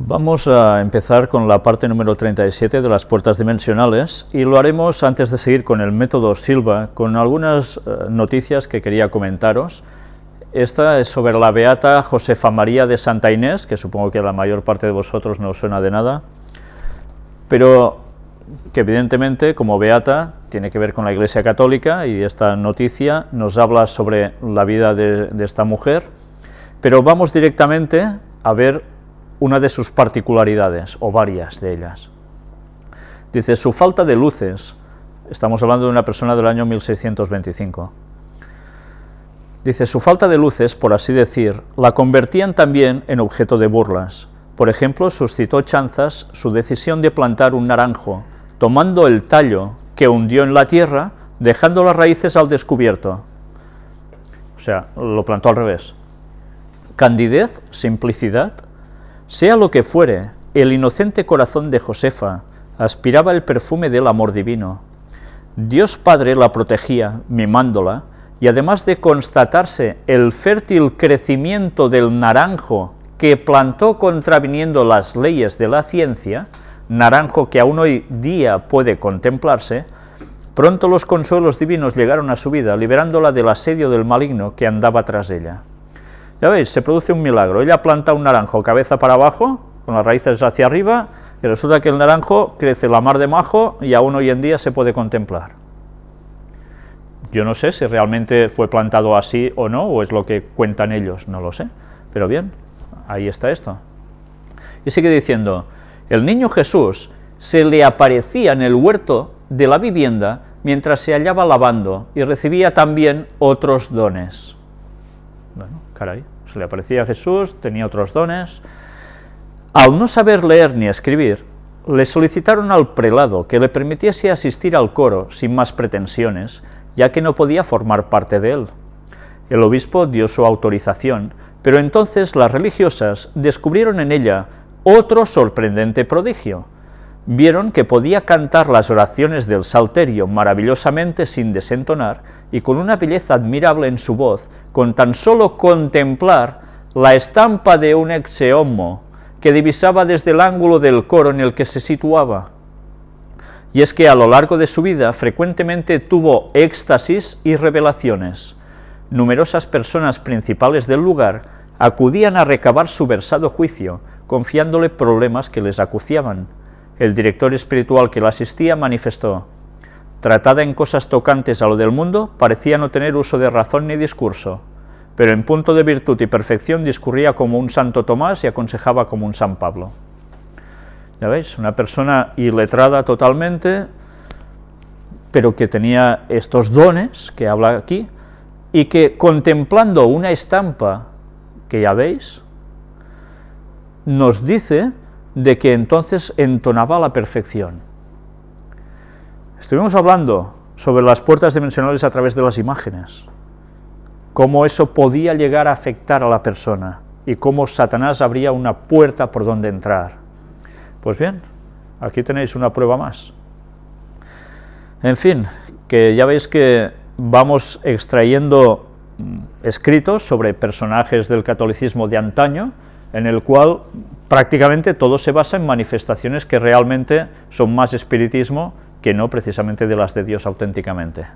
Vamos a empezar con la parte número 37 de las puertas dimensionales y lo haremos antes de seguir con el método Silva, con algunas eh, noticias que quería comentaros. Esta es sobre la beata Josefa María de Santa Inés, que supongo que a la mayor parte de vosotros no os suena de nada, pero que evidentemente como beata tiene que ver con la Iglesia Católica y esta noticia nos habla sobre la vida de, de esta mujer, pero vamos directamente a ver una de sus particularidades, o varias de ellas. Dice, su falta de luces, estamos hablando de una persona del año 1625, dice, su falta de luces, por así decir, la convertían también en objeto de burlas. Por ejemplo, suscitó chanzas su decisión de plantar un naranjo, tomando el tallo que hundió en la tierra, dejando las raíces al descubierto. O sea, lo plantó al revés. Candidez, simplicidad, sea lo que fuere, el inocente corazón de Josefa aspiraba el perfume del amor divino. Dios Padre la protegía, mimándola, y además de constatarse el fértil crecimiento del naranjo que plantó contraviniendo las leyes de la ciencia, naranjo que aún hoy día puede contemplarse, pronto los consuelos divinos llegaron a su vida, liberándola del asedio del maligno que andaba tras ella. Ya veis, se produce un milagro. Ella planta un naranjo cabeza para abajo, con las raíces hacia arriba, y resulta que el naranjo crece la mar de majo y aún hoy en día se puede contemplar. Yo no sé si realmente fue plantado así o no, o es lo que cuentan ellos, no lo sé. Pero bien, ahí está esto. Y sigue diciendo, el niño Jesús se le aparecía en el huerto de la vivienda mientras se hallaba lavando y recibía también otros dones. Se le aparecía a Jesús, tenía otros dones. Al no saber leer ni escribir, le solicitaron al prelado que le permitiese asistir al coro sin más pretensiones, ya que no podía formar parte de él. El obispo dio su autorización, pero entonces las religiosas descubrieron en ella otro sorprendente prodigio, vieron que podía cantar las oraciones del Salterio maravillosamente sin desentonar y con una belleza admirable en su voz, con tan solo contemplar la estampa de un exeomo que divisaba desde el ángulo del coro en el que se situaba. Y es que a lo largo de su vida frecuentemente tuvo éxtasis y revelaciones. Numerosas personas principales del lugar acudían a recabar su versado juicio, confiándole problemas que les acuciaban el director espiritual que la asistía manifestó, tratada en cosas tocantes a lo del mundo, parecía no tener uso de razón ni discurso, pero en punto de virtud y perfección discurría como un santo Tomás y aconsejaba como un San Pablo. Ya veis, una persona iletrada totalmente, pero que tenía estos dones que habla aquí, y que contemplando una estampa que ya veis, nos dice de que entonces entonaba a la perfección. Estuvimos hablando sobre las puertas dimensionales a través de las imágenes, cómo eso podía llegar a afectar a la persona y cómo Satanás abría una puerta por donde entrar. Pues bien, aquí tenéis una prueba más. En fin, que ya veis que vamos extrayendo mm, escritos sobre personajes del catolicismo de antaño, en el cual prácticamente todo se basa en manifestaciones que realmente son más espiritismo que no precisamente de las de Dios auténticamente.